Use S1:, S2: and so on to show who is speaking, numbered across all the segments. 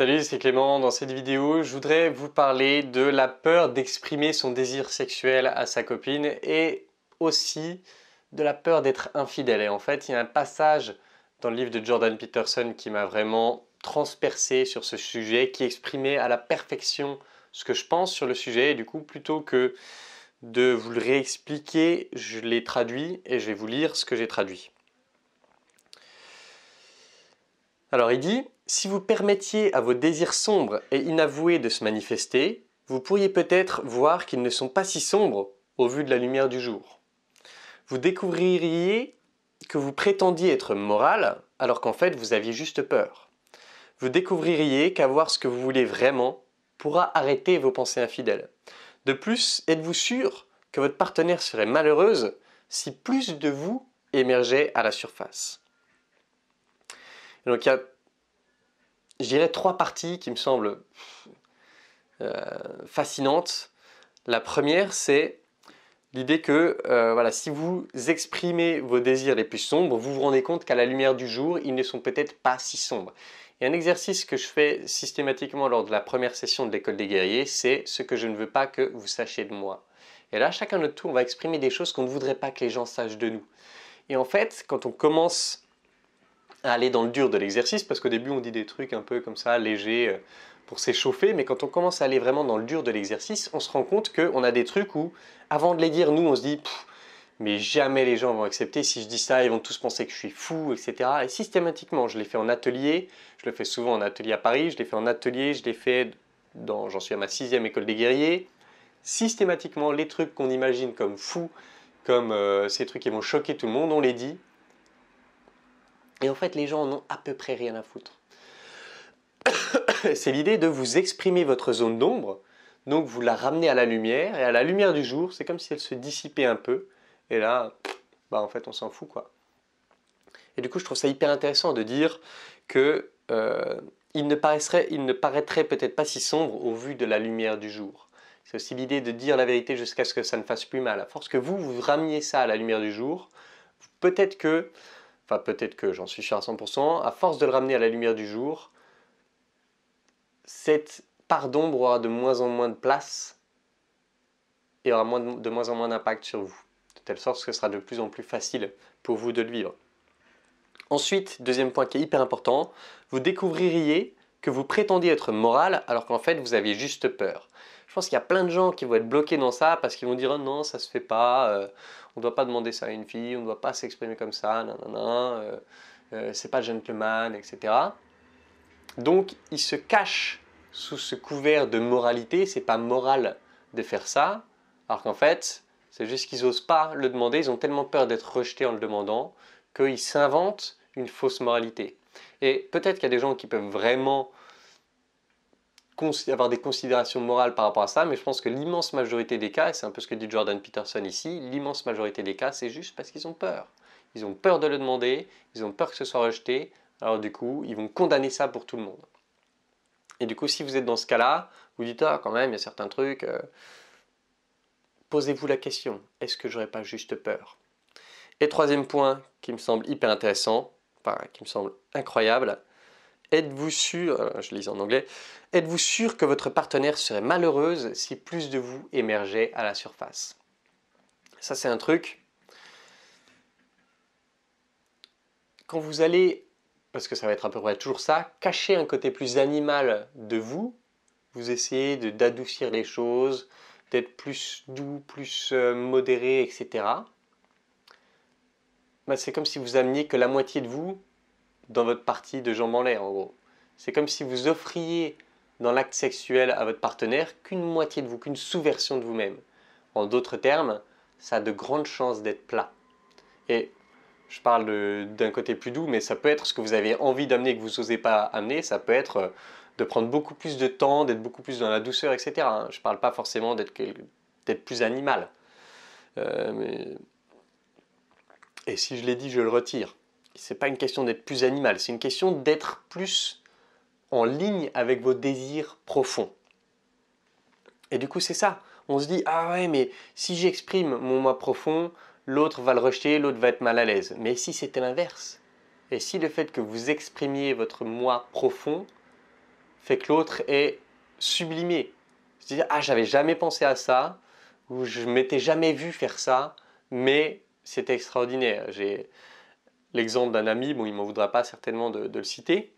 S1: Salut, c'est Clément. Dans cette vidéo, je voudrais vous parler de la peur d'exprimer son désir sexuel à sa copine et aussi de la peur d'être infidèle. Et en fait, il y a un passage dans le livre de Jordan Peterson qui m'a vraiment transpercé sur ce sujet, qui exprimait à la perfection ce que je pense sur le sujet. Et du coup, plutôt que de vous le réexpliquer, je l'ai traduit et je vais vous lire ce que j'ai traduit. Alors il dit, si vous permettiez à vos désirs sombres et inavoués de se manifester, vous pourriez peut-être voir qu'ils ne sont pas si sombres au vu de la lumière du jour. Vous découvririez que vous prétendiez être moral alors qu'en fait vous aviez juste peur. Vous découvririez qu'avoir ce que vous voulez vraiment pourra arrêter vos pensées infidèles. De plus, êtes-vous sûr que votre partenaire serait malheureuse si plus de vous émergeait à la surface? Donc il y a, je dirais, trois parties qui me semblent euh, fascinantes. La première, c'est l'idée que euh, voilà, si vous exprimez vos désirs les plus sombres, vous vous rendez compte qu'à la lumière du jour, ils ne sont peut-être pas si sombres. Et un exercice que je fais systématiquement lors de la première session de l'école des guerriers, c'est ce que je ne veux pas que vous sachiez de moi. Et là, chacun notre tour, on va exprimer des choses qu'on ne voudrait pas que les gens sachent de nous. Et en fait, quand on commence à aller dans le dur de l'exercice, parce qu'au début on dit des trucs un peu comme ça, légers, euh, pour s'échauffer, mais quand on commence à aller vraiment dans le dur de l'exercice, on se rend compte qu'on a des trucs où, avant de les dire, nous on se dit, mais jamais les gens vont accepter, si je dis ça, ils vont tous penser que je suis fou, etc. Et systématiquement, je l'ai fait en atelier, je le fais souvent en atelier à Paris, je l'ai fait en atelier, je l'ai fait dans, j'en suis à ma sixième école des guerriers. Systématiquement, les trucs qu'on imagine comme fous, comme euh, ces trucs qui vont choquer tout le monde, on les dit, et en fait, les gens en ont à peu près rien à foutre. C'est l'idée de vous exprimer votre zone d'ombre, donc vous la ramenez à la lumière, et à la lumière du jour, c'est comme si elle se dissipait un peu, et là, bah en fait, on s'en fout quoi. Et du coup, je trouve ça hyper intéressant de dire que euh, il, ne paraîtrait, il ne paraîtrait peut-être pas si sombre au vu de la lumière du jour. C'est aussi l'idée de dire la vérité jusqu'à ce que ça ne fasse plus mal. À force que vous, vous rameniez ça à la lumière du jour, peut-être que peut-être que j'en suis sûr à 100%, à force de le ramener à la lumière du jour, cette part d'ombre aura de moins en moins de place et aura de moins en moins d'impact sur vous, de telle sorte que ce sera de plus en plus facile pour vous de le vivre. Ensuite, deuxième point qui est hyper important, vous découvririez que vous prétendiez être moral alors qu'en fait vous aviez juste peur. Je pense qu'il y a plein de gens qui vont être bloqués dans ça parce qu'ils vont dire oh non ça se fait pas, euh, on ne doit pas demander ça à une fille, on ne doit pas s'exprimer comme ça, non non, euh, c'est pas gentleman, etc. Donc ils se cachent sous ce couvert de moralité, c'est pas moral de faire ça, alors qu'en fait c'est juste qu'ils n'osent pas le demander, ils ont tellement peur d'être rejetés en le demandant qu'ils s'inventent une fausse moralité. Et peut-être qu'il y a des gens qui peuvent vraiment avoir des considérations morales par rapport à ça, mais je pense que l'immense majorité des cas, et c'est un peu ce que dit Jordan Peterson ici, l'immense majorité des cas, c'est juste parce qu'ils ont peur. Ils ont peur de le demander, ils ont peur que ce soit rejeté, alors du coup, ils vont condamner ça pour tout le monde. Et du coup, si vous êtes dans ce cas-là, vous dites, ah quand même, il y a certains trucs, euh, posez-vous la question, est-ce que j'aurais pas juste peur? Et troisième point qui me semble hyper intéressant, enfin, qui me semble incroyable, Êtes-vous sûr, euh, je lis en anglais, êtes-vous sûr que votre partenaire serait malheureuse si plus de vous émergeait à la surface? Ça, c'est un truc. Quand vous allez, parce que ça va être à peu près toujours ça, cacher un côté plus animal de vous, vous essayez d'adoucir les choses, d'être plus doux, plus euh, modéré, etc. Bah, c'est comme si vous ameniez que la moitié de vous dans votre partie de jambes en l'air, en gros. C'est comme si vous offriez dans l'acte sexuel à votre partenaire qu'une moitié de vous, qu'une sous-version de vous-même. En d'autres termes, ça a de grandes chances d'être plat. Et je parle d'un côté plus doux, mais ça peut être ce que vous avez envie d'amener que vous n'osez pas amener. Ça peut être euh, de prendre beaucoup plus de temps, d'être beaucoup plus dans la douceur, etc. Hein. Je ne parle pas forcément d'être plus animal. Euh, et si je l'ai dit, je le retire c'est pas une question d'être plus animal, c'est une question d'être plus en ligne avec vos désirs profonds. Et du coup, c'est ça. On se dit, ah ouais, mais si j'exprime mon moi profond, l'autre va le rejeter, l'autre va être mal à l'aise. Mais si c'était l'inverse Et si le fait que vous exprimiez votre moi profond fait que l'autre est sublimé. C'est-à-dire, ah, j'avais jamais pensé à ça, ou je m'étais jamais vu faire ça, mais c'était extraordinaire. J'ai l'exemple d'un ami, bon, il m'en voudra pas certainement de, le citer.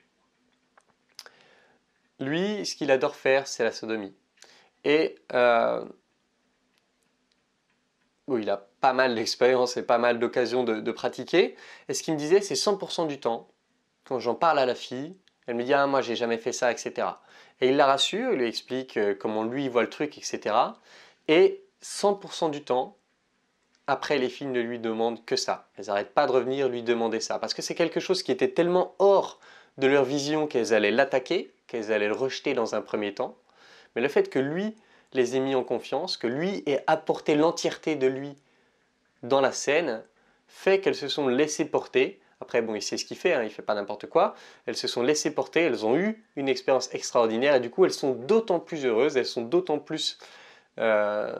S1: Lui, ce qu'il adore faire, c'est la sodomie. Et euh, il a pas mal d'expérience et pas mal d'occasions de, pratiquer. Et ce qu'il me disait, c'est 100% du temps, quand j'en parle à la fille, elle me dit Ah, moi, j'ai jamais fait ça, etc. Et il la rassure, il lui explique euh, comment lui voit le truc, etc. Et 100% du temps, après, les filles ne lui demandent que ça. Elles n'arrêtent pas de revenir lui demander ça. Parce que c'est quelque chose qui était tellement hors de leur vision qu'elles allaient l'attaquer, qu'elles allaient le rejeter dans un premier temps. Mais le fait que lui les ait mis en confiance, que lui ait apporté l'entièreté de lui dans la scène, fait qu'elles se sont laissées porter. Après, bon, il sait ce qu'il fait, hein, il fait pas n'importe quoi. Elles se sont laissées porter, elles ont eu une expérience extraordinaire et du coup, elles sont d'autant plus heureuses, elles sont d'autant plus euh,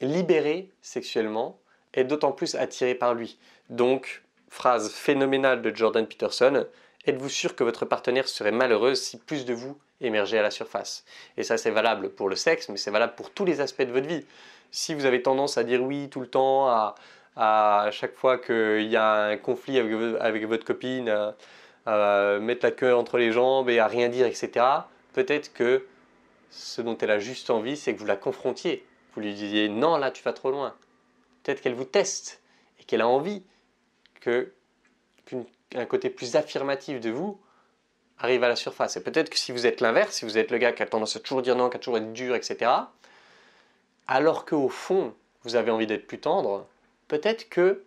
S1: libéré sexuellement et d'autant plus attiré par lui. Donc, phrase phénoménale de Jordan Peterson, êtes-vous sûr que votre partenaire serait malheureuse si plus de vous émergeait à la surface? Et ça, c'est valable pour le sexe, mais c'est valable pour tous les aspects de votre vie. Si vous avez tendance à dire oui tout le temps, à, à chaque fois qu'il y a un conflit avec, votre copine, à, mettre la queue entre les jambes et à rien dire, etc., peut-être que ce dont elle a juste envie, c'est que vous la confrontiez vous lui disiez non, là tu vas trop loin. Peut-être qu'elle vous teste et qu'elle a envie que qu'un côté plus affirmatif de vous arrive à la surface. Et peut-être que si vous êtes l'inverse, si vous êtes le gars qui a tendance à toujours dire non, qui a toujours être dur, etc., alors qu'au fond, vous avez envie d'être plus tendre, peut-être que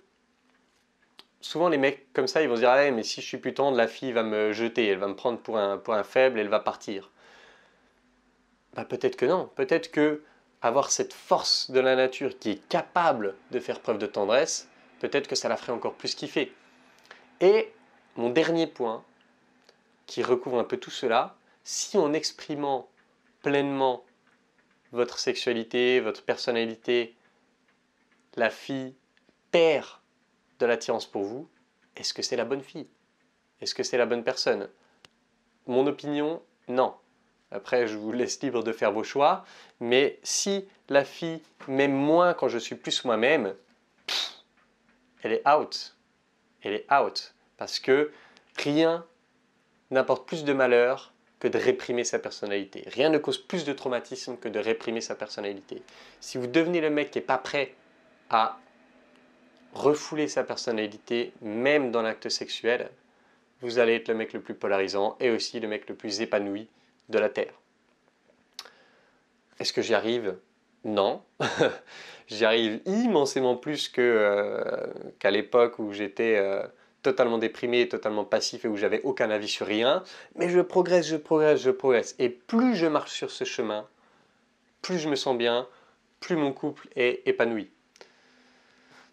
S1: souvent les mecs comme ça, ils vont se dire ah, mais si je suis plus tendre, la fille va me jeter, elle va me prendre pour un, pour un faible, elle va partir. Bah, peut-être que non. Peut-être que avoir cette force de la nature qui est capable de faire preuve de tendresse, peut-être que ça la ferait encore plus kiffer. Et mon dernier point, qui recouvre un peu tout cela, si en exprimant pleinement votre sexualité, votre personnalité, la fille perd de l'attirance pour vous, est-ce que c'est la bonne fille? Est-ce que c'est la bonne personne? Mon opinion, non. Après, je vous laisse libre de faire vos choix. Mais si la fille m'aime moins quand je suis plus moi-même, elle est out. Elle est out. Parce que rien n'apporte plus de malheur que de réprimer sa personnalité. Rien ne cause plus de traumatisme que de réprimer sa personnalité. Si vous devenez le mec qui n'est pas prêt à refouler sa personnalité, même dans l'acte sexuel, vous allez être le mec le plus polarisant et aussi le mec le plus épanoui de la Terre. Est-ce que j'y arrive? Non. j'y arrive immensément plus euh, qu'à l'époque où j'étais euh, totalement déprimé, totalement passif et où j'avais aucun avis sur rien. Mais je progresse, je progresse, je progresse. Et plus je marche sur ce chemin, plus je me sens bien, plus mon couple est épanoui.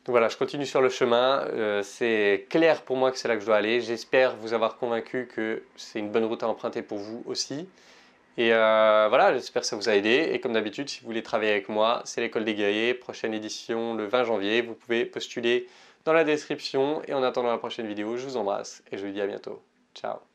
S1: Donc voilà, je continue sur le chemin. Euh, c'est clair pour moi que c'est là que je dois aller. J'espère vous avoir convaincu que c'est une bonne route à emprunter pour vous aussi. Et euh, voilà, j'espère que ça vous a aidé. Et comme d'habitude, si vous voulez travailler avec moi, c'est l'école des guerriers, prochaine édition le 20 janvier. Vous pouvez postuler dans la description. Et en attendant la prochaine vidéo, je vous embrasse et je vous dis à bientôt. Ciao